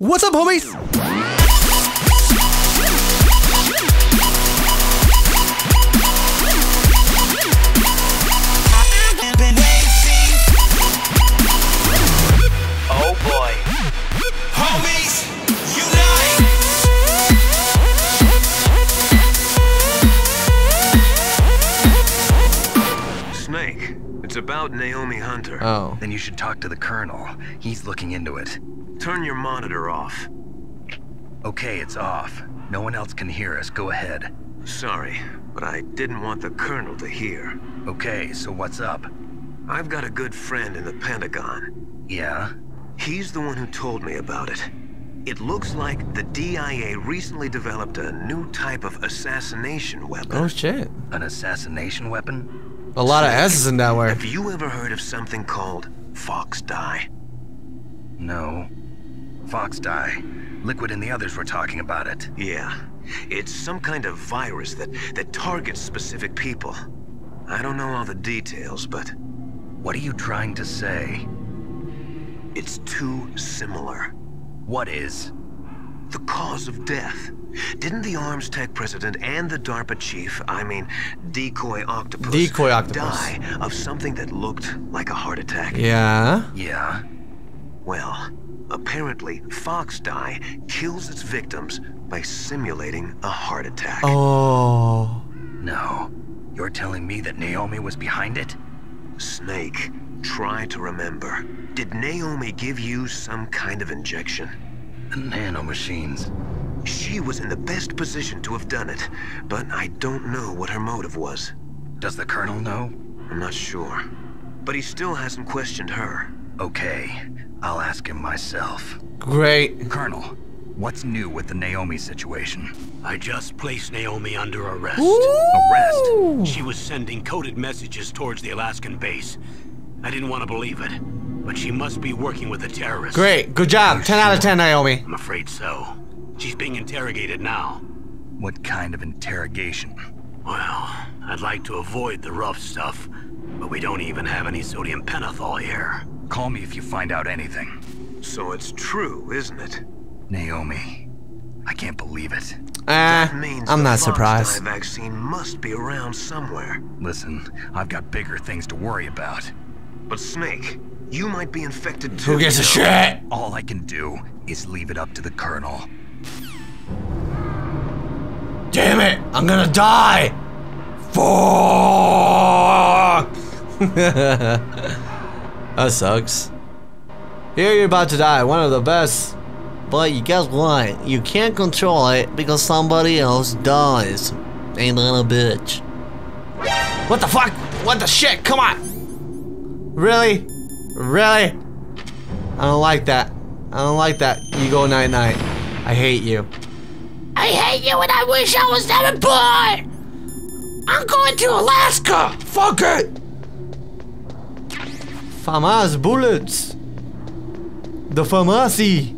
What's up, homies? About Naomi Hunter. Oh. Then you should talk to the Colonel. He's looking into it. Turn your monitor off. Okay, it's off. No one else can hear us. Go ahead. Sorry, but I didn't want the Colonel to hear. Okay, so what's up? I've got a good friend in the Pentagon. Yeah? He's the one who told me about it. It looks like the DIA recently developed a new type of assassination weapon. Oh shit. An assassination weapon? A lot of S's in that word. Have you ever heard of something called Fox Die? No. Fox die. Liquid and the others were talking about it. Yeah. It's some kind of virus that, that targets specific people. I don't know all the details, but What are you trying to say? it's too similar. What is? The cause of death. Didn't the Arms Tech president and the DARPA chief, I mean, Decoy Octopus, Decoy Octopus. die of something that looked like a heart attack? Yeah. Yeah? Well, apparently, Fox Die kills its victims by simulating a heart attack. Oh. No. You're telling me that Naomi was behind it? Snake, try to remember. Did Naomi give you some kind of injection? The nanomachines. She was in the best position to have done it, but I don't know what her motive was. Does the Colonel know? I'm not sure. But he still hasn't questioned her. Okay. I'll ask him myself. Great. Colonel, what's new with the Naomi situation? I just placed Naomi under arrest. Arrest? She was sending coded messages towards the Alaskan base. I didn't want to believe it, but she must be working with a terrorist. Great. Good job. 10 out of 10, Naomi. I'm afraid so. She's being interrogated now. What kind of interrogation? Well, I'd like to avoid the rough stuff, but we don't even have any sodium pentothal here. Call me if you find out anything. So it's true, isn't it? Naomi, I can't believe it. Eh, that means I'm the not Fox surprised. Die vaccine must be around somewhere. Listen, I've got bigger things to worry about. But Snake, you might be infected too. Who gives a you shit? All I can do is leave it up to the Colonel. Damn it. I'm gonna die. Fuck. that sucks. Here you're about to die. One of the best. But you guess what? You can't control it because somebody else dies. Ain't that a bitch? What the fuck? What the shit? Come on! Really? Really? I don't like that. I don't like that. You go night night. I hate you. I hate you and I wish I was never born! I'm going to Alaska! Fuck it! FAMAS bullets! The pharmacy!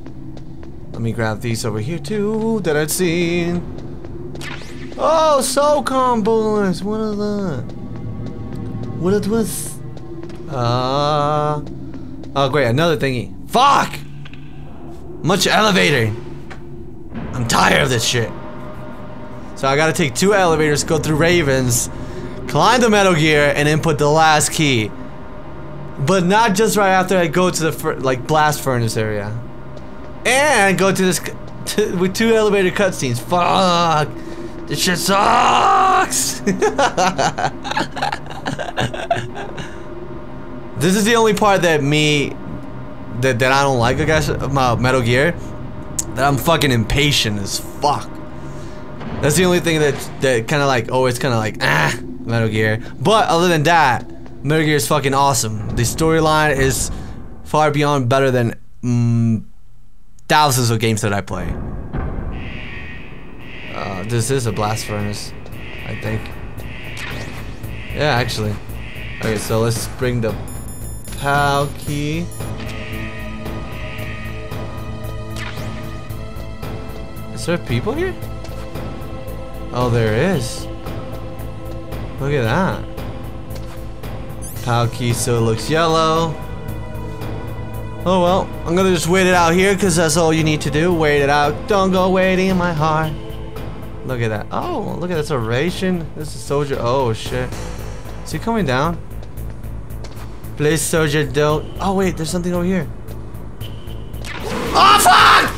Let me grab these over here too that I'd seen. Oh, SOCOM bullets! What is that? What it was? Uh. Oh, great, another thingy. Fuck! Much elevator. I'm tired of this shit. So I gotta take two elevators, go through Ravens, climb the Metal Gear, and input the last key. But not just right after I go to the like blast furnace area, and go to this with two elevator cutscenes. Fuck, this shit sucks. this is the only part that me that that I don't like. I guess about Metal Gear that I'm fucking impatient as fuck. That's the only thing that that kind of like it's kind of like ah Metal Gear. But other than that, Metal Gear is fucking awesome. The storyline is far beyond better than mm, thousands of games that I play. Uh, this is a blast furnace, I think. Yeah, actually. Okay, so let's bring the PAL key. Is there people here? Oh, there is. Look at that. PAL key so it looks yellow. Oh well, I'm gonna just wait it out here because that's all you need to do. Wait it out. Don't go waiting in my heart. Look at that. Oh, look at this oration. This is a soldier. Oh shit. Is he coming down? Please, soldier, don't. Oh wait, there's something over here. Oh fuck!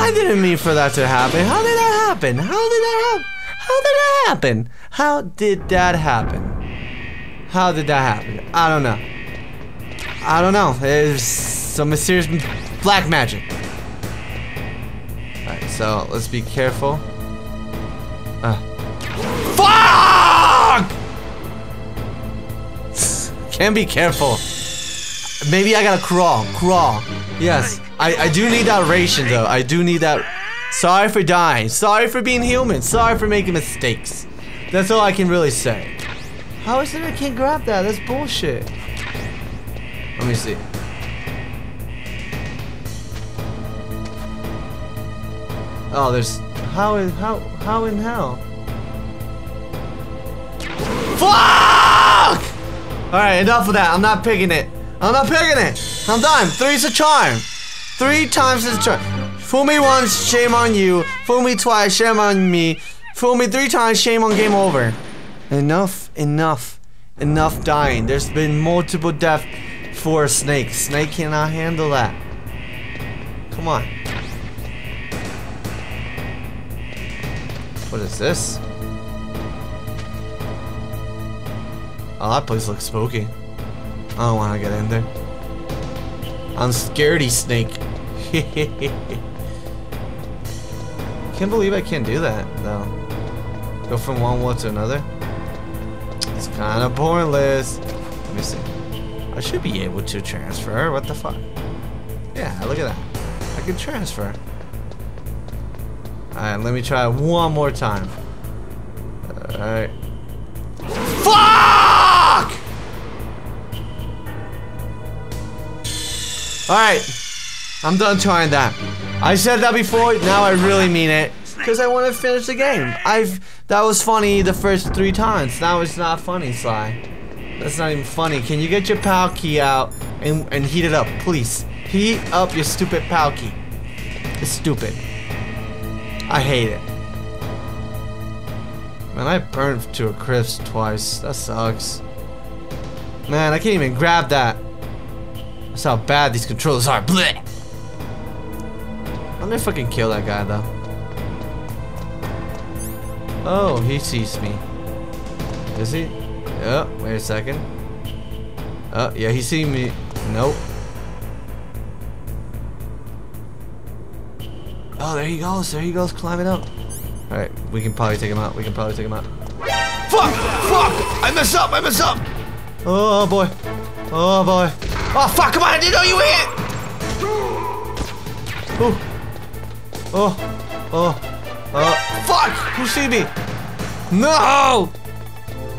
I didn't mean for that to happen. How did that happen? How did that happen? How did that happen? How did that happen? How did that happen? I don't know. I don't know. It's some mysterious black magic. Alright, so let's be careful. Uh. Fuck! Can't be careful. Maybe I gotta crawl. Crawl. Yes. I, I do need that ration though. I do need that. Sorry for dying. Sorry for being human. Sorry for making mistakes. That's all I can really say. How is it I can't grab that? That's bullshit. Let me see. Oh, there's how is how how in hell? Fuck! All right, enough of that. I'm not picking it. I'm not picking it. I'm done. Three's a charm. Three times is a charm. Fool me once, shame on you. Fool me twice, shame on me. Fool me three times, shame on game over. Enough, enough, enough dying. There's been multiple deaths for a snake. Snake cannot handle that. Come on. What is this? Oh, that place looks spooky. I don't want to get in there. I'm scaredy snake. can't believe I can't do that, though. Go from one wall to another. It's kind of pointless. Let me see. I should be able to transfer. What the fuck? Yeah, look at that. I can transfer. Alright, let me try one more time. Alright. Fuck! Alright. I'm done trying that. I said that before, now I really mean it. Because I want to finish the game. I've that was funny the first three times. Now it's not funny, Sly. That's not even funny. Can you get your PAL key out and, and heat it up, please? Heat up your stupid PAL key. It's stupid. I hate it. Man, I burned to a crisp twice. That sucks. Man, I can't even grab that. That's how bad these controllers are. Blech. I'm gonna fucking kill that guy though. Oh, he sees me. Is he? Oh, wait a second. Oh, yeah, he see me. Nope. Oh, there he goes. There he goes climbing up. Alright, we can probably take him out. We can probably take him out. Fuck! Fuck! I messed up! I messed up! Oh boy. Oh boy. Oh fuck, come on! I didn't know you were here! Oh. Oh. Oh. Oh. Fuck! Who see me? No!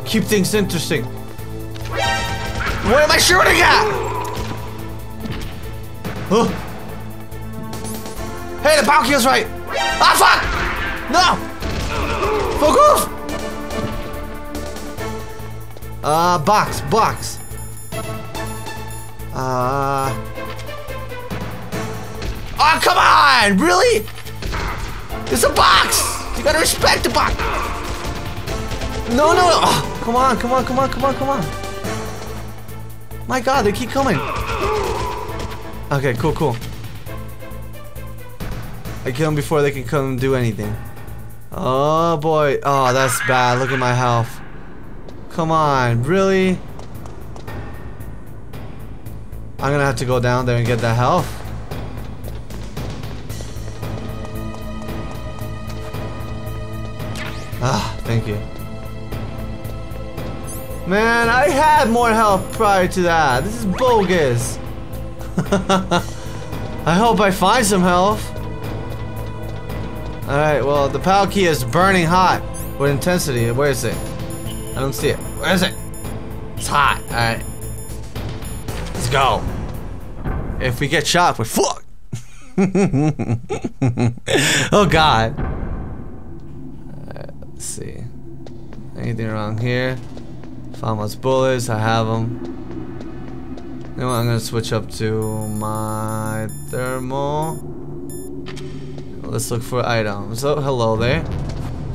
Keep things interesting. What am I shooting at? Oh. Hey, the is right. Ah, fuck! No! Fuck off! Uh, box, box. Uh. Oh, come on! Really? It's a box! You gotta respect the box! No, no, no! Oh, come on, come on, come on, come on, come on. My god, they keep coming. Okay, cool, cool. I kill them before they can come do anything. Oh boy. Oh, that's bad. Look at my health. Come on, really? I'm gonna have to go down there and get that health. Ah, thank you. Man, I had more health prior to that. This is bogus. I hope I find some health. Alright, well, the PAL key is burning hot with intensity. Where is it? I don't see it. Where is it? It's hot. Alright. Let's go. If we get shot, we're fucked. oh, God. Alright, let's see. Anything around here? FAMAS bullets, I have them. You know I'm gonna switch up to my thermal. Let's look for items. Oh, hello there.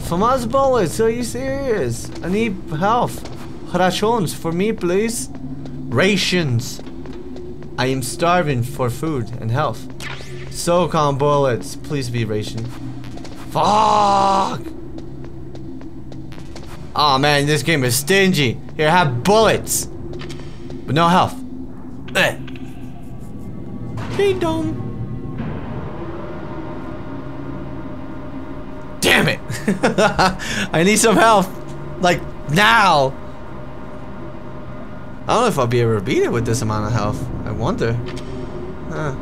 FAMAS bullets, are you serious? I need health. Rations for me, please. Rations. I am starving for food and health. SOCOM bullets, please be ration. Fuck! Oh man, this game is stingy. Here, have bullets. But no health. Eh. Ding dong. I need some health. Like, now! I don't know if I'll be able to beat it with this amount of health. I wonder. Huh.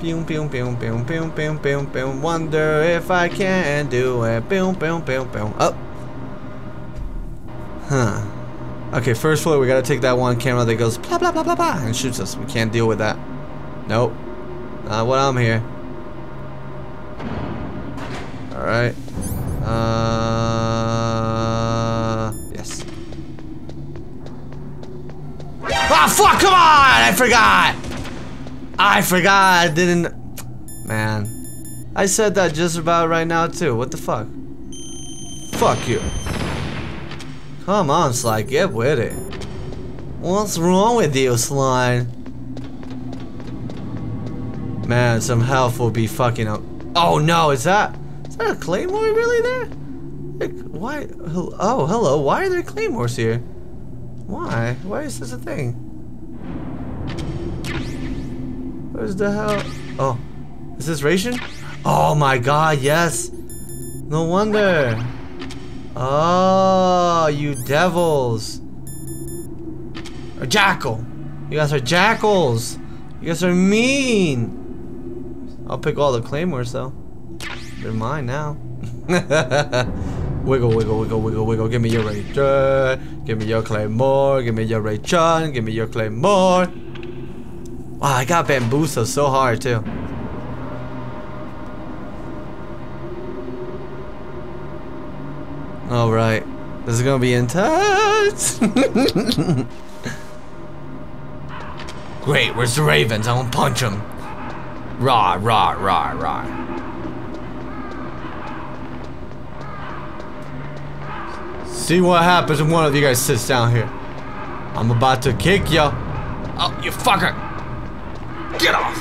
Boom, boom, boom, boom, boom, boom, boom, boom. Wonder if I can do it. Boom, boom, boom, boom. Up. Huh. Okay, first floor, we gotta take that one camera that goes blah blah blah blah blah and shoots us. We can't deal with that. Nope. Not what I'm here. Alright. Uh yes. Ah fuck come on! I forgot! I forgot I didn't Man. I said that just about right now too. What the fuck? Fuck you. Come on, Sly, get with it. What's wrong with you, Sly? Man, some health will be fucking up. Oh no, is that that a claymore really there? Like, why? Oh, hello. Why are there claymores here? Why? Why is this a thing? Where's the hell? Oh, is this ration? Oh my God, yes. No wonder. Oh, you devils. A jackal. You guys are jackals. You guys are mean. I'll pick all the claymores though. They're mine now. wiggle, wiggle, wiggle, wiggle, wiggle. Give me your ray Give me your claymore. Give me your ray Give me your claymore. Wow, I got bamboozled so hard too. All right, this is gonna be intense. Great, where's the Ravens? I want to punch them. Rah, rah, rah, rah. See what happens when one of you guys sits down here. I'm about to kick ya. Oh, you fucker. Get off.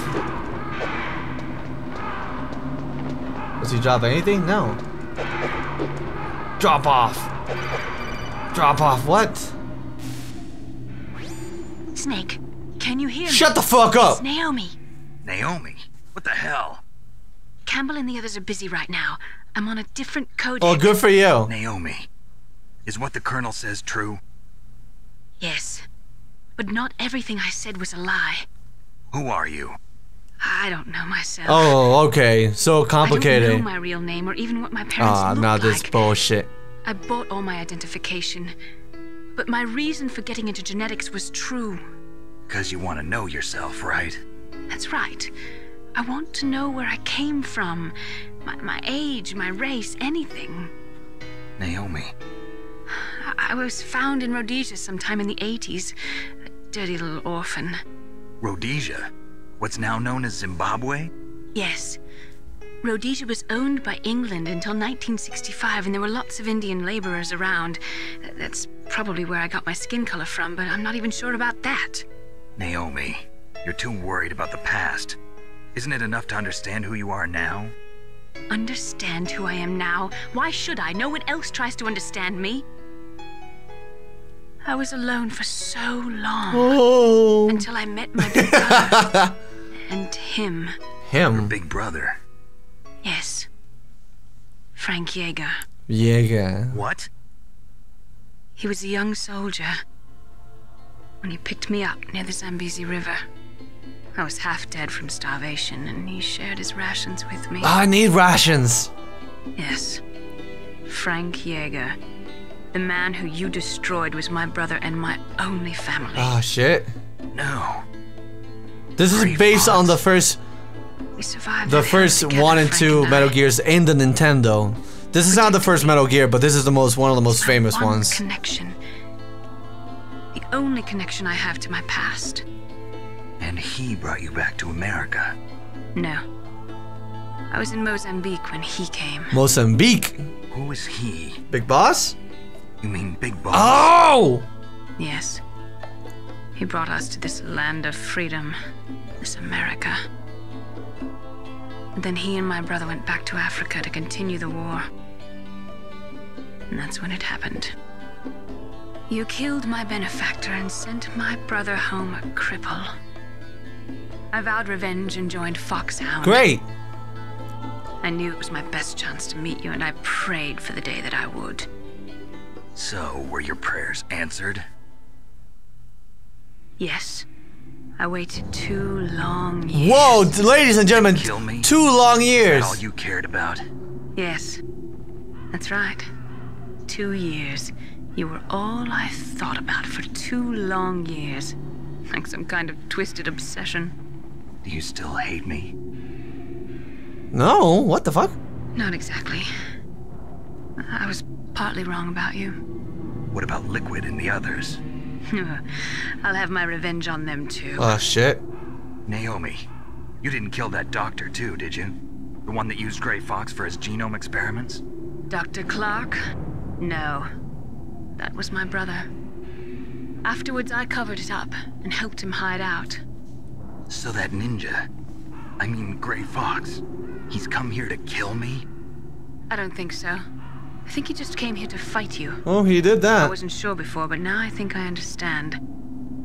Does he drop anything? No. Drop off. Drop off what? Snake, can you hear me? Shut the fuck up! It's Naomi. Naomi, what the hell? Campbell and the others are busy right now. I'm on a different code. Oh, good for you. Naomi, is what the Colonel says true? Yes. But not everything I said was a lie. Who are you? I don't know myself. Oh, okay. So complicated. I don't know my real name or even what my parents Ah, looked now this like. bullshit. I bought all my identification. But my reason for getting into genetics was true. Because you want to know yourself, right? That's right. I want to know where I came from. My, my age, my race, anything. Naomi, I, was found in Rhodesia sometime in the 80s. A dirty little orphan. Rhodesia, what's now known as Zimbabwe? Yes. Rhodesia was owned by England until 1965, and there were lots of Indian laborers around. That's probably where I got my skin color from, but I'm not even sure about that. Naomi, you're too worried about the past. Isn't it enough to understand who you are now? Understand who I am now? Why should I? No one else tries to understand me. I was alone for so long Oh. until I met my big brother and him. Him. Your Big brother. Yes. Frank Jaeger. Yeah. What? He was a young soldier when he picked me up near the Zambezi River. I was half dead from starvation, and he shared his rations with me. I need rations. Yes. Frank Jaeger. The man who you destroyed was my brother and my only family. Oh shit. No. This is Three based on the first we survived the first one and two I. Metal Gears in the Nintendo. This is not the first Metal Gear, but this is the most one of the most famous one ones. connection. The only connection I have to my past. And he brought you back to America. No. I was in Mozambique when he came. Mozambique. Who is he? Big Boss? You mean Big Boss? Oh! Yes. He brought us to this land of freedom, this America. And then he and my brother went back to Africa to continue the war. And that's when it happened. You killed my benefactor and sent my brother home a cripple. I vowed revenge and joined Foxhound. Great. I knew it was my best chance to meet you, and I prayed for the day that I would. So, were your prayers answered? Yes. I waited two long years. Whoa, ladies and gentlemen, Kill me? two long Is years. that all you cared about? Yes. That's right. Two years. You were all I thought about for two long years. Like some kind of twisted obsession. Do you still hate me? No, what the fuck? Not exactly. I was partly wrong about you. What about Liquid and the others? I'll have my revenge on them too. Oh shit. Naomi, you didn't kill that doctor too, did you? The one that used Gray Fox for his genome experiments? Dr. Clark? No. That was my brother. Afterwards, I covered it up and helped him hide out. So that ninja, I mean Gray Fox, he's come here to kill me? I don't think so. I think he just came here to fight you. Oh, he did that. I wasn't sure before, but now I think I understand.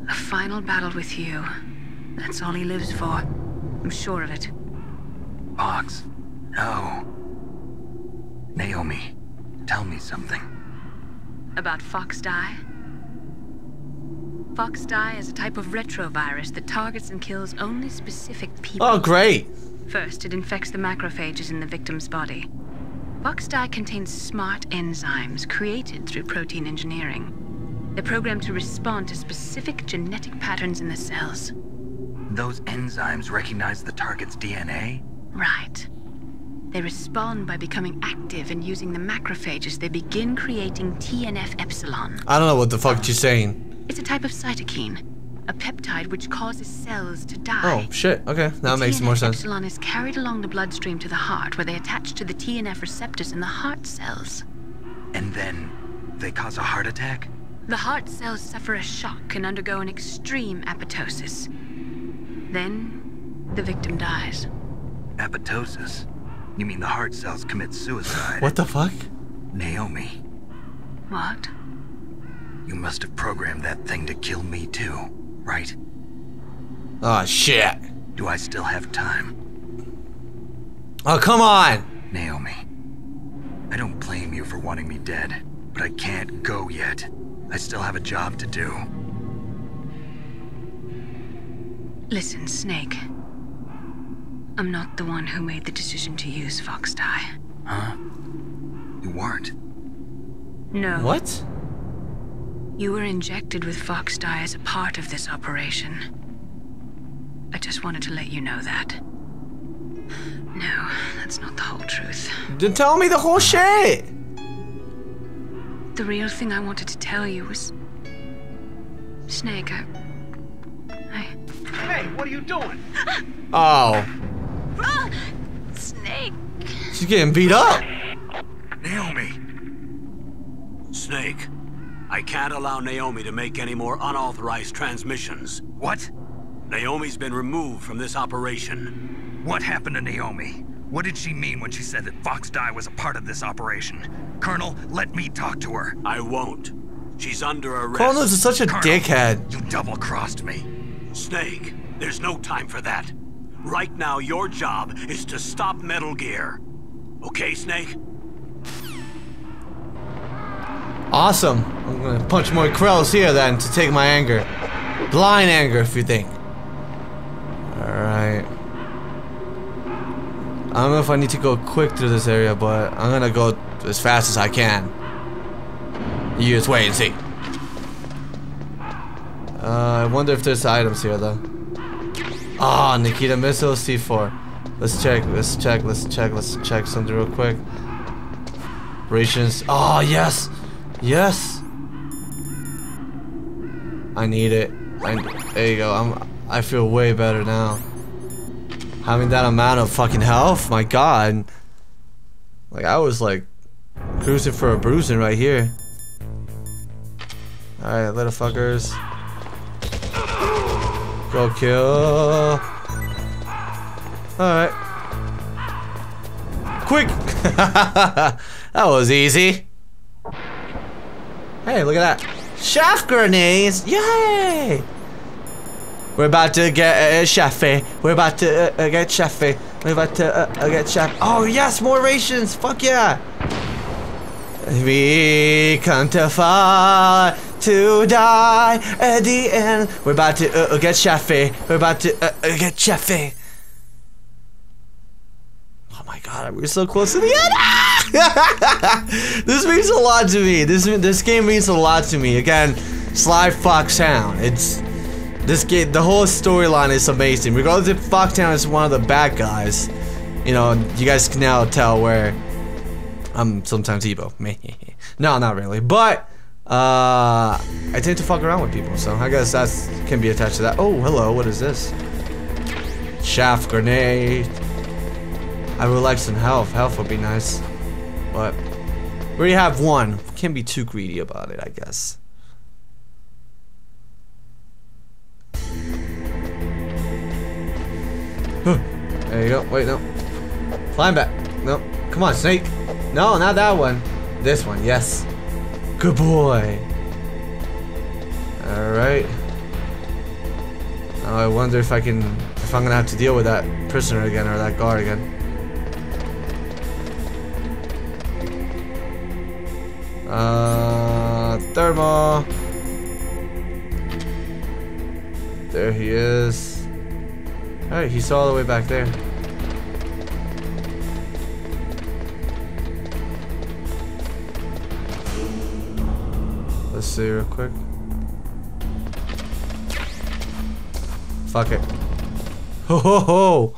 A final battle with you. That's all he lives for. I'm sure of it. Fox? No. Naomi, tell me something. About Fox Die? Fox Die is a type of retrovirus that targets and kills only specific people. Oh, great. First, it infects the macrophages in the victim's body. Fox Die contains smart enzymes created through protein engineering. They're programmed to respond to specific genetic patterns in the cells. Those enzymes recognize the target's DNA? Right. They respond by becoming active and using the macrophages. They begin creating TNF epsilon. I don't know what the fuck you're saying. It's a type of cytokine, a peptide which causes cells to die. Oh, shit. Okay, that The makes more TNF sense. Epsilon is carried along the bloodstream to the heart, where they attach to the TNF receptors in the heart cells. And then they cause a heart attack? The heart cells suffer a shock and undergo an extreme apoptosis. Then, the victim dies. Apoptosis? You mean the heart cells commit suicide? What the fuck? Naomi, What? you must have programmed that thing to kill me too, right? Oh, shit. Do I still have time? Oh, come on. Naomi, I don't blame you for wanting me dead, but I can't go yet. I still have a job to do. Listen, Snake. I'm not the one who made the decision to use Fox Die. Huh? You weren't. No. What? You were injected with Fox Die as a part of this operation. I just wanted to let you know that. No, that's not the whole truth. Then tell me the whole shit. The real thing I wanted to tell you was. Snake, I. I. Hey, what are you doing? Oh! Snake! she's getting beat up. Naomi! Snake, I can't allow Naomi to make any more unauthorized transmissions. What? Naomi's been removed from this operation. What happened to Naomi? What did she mean when she said that Fox Die was a part of this operation? Colonel, let me talk to her. I won't. She's under arrest. Kronos is such a Colonel, dickhead. You double-crossed me. Snake, there's no time for that. Right now, your job is to stop Metal Gear. Okay, Snake? Awesome. I'm gonna punch more Krells here then to take my anger. Blind anger, if you think. Alright. I don't know if I need to go quick through this area, but I'm gonna go as fast as I can. You just wait and see. Uh, I wonder if there's items here though. Ah, Nikita missile C4. Let's check, let's check, let's check, let's check something real quick. Rations. Oh, yes. Yes. I need it. I, there you go. I'm. I feel way better now. Having that amount of fucking health, my god. Like I was like cruising for a bruising right here. Alright, little fuckers. Go kill. Alright. Quick! that was easy. Hey, look at that. Shaft grenades! Yay! We're about to get uh, Shaffy. We're about to uh, uh, get Shaffy. We're about to uh, uh, get Shaffy. Oh, yes, more rations! Fuck yeah! We come to fall to die at the end. We're about to uh, uh, get Shaffy. We're about to uh, get Shaffy. My god, we're so close to the end. this means a lot to me. This this game means a lot to me. Again, Sly Foxhound. It's this game. The whole storyline is amazing. Regardless if Foxhound is one of the bad guys, you know, you guys can now tell where I'm sometimes Evo. no, not really. But uh, I tend to fuck around with people, so I guess that can be attached to that. Oh, hello. What is this? Shaft grenade. I would like some health. Health would be nice. But we already have one. Can't be too greedy about it, I guess. there you go. Wait, no. Climb back. No. Come on, snake. No, not that one. This one, yes. Good boy. Alright. Now I wonder if I can... If I'm gonna have to deal with that prisoner again, or that guard again. Uh, thermal. There he is. Alright, he's all the way back there. Let's see real quick. Fuck it. Ho ho ho!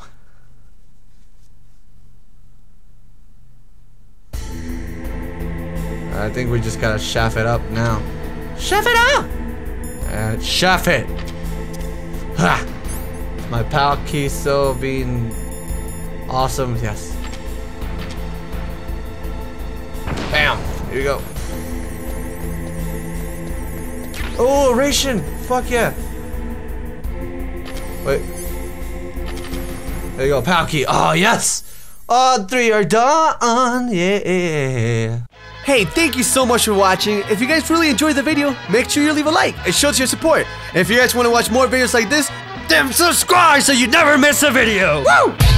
I think we just gotta shaft it up now. Shaft it up! Uh, and shaft it! Ha! My pal key still being awesome, yes. Bam! Here you go. Oh, ration! Fuck yeah! Wait. There you go, PAL key. Oh, yes! All three are done! Yeah! Hey, thank you so much for watching. If you guys really enjoyed the video, make sure you leave a like. It shows your support. And if you guys want to watch more videos like this, then subscribe so you never miss a video. Woo!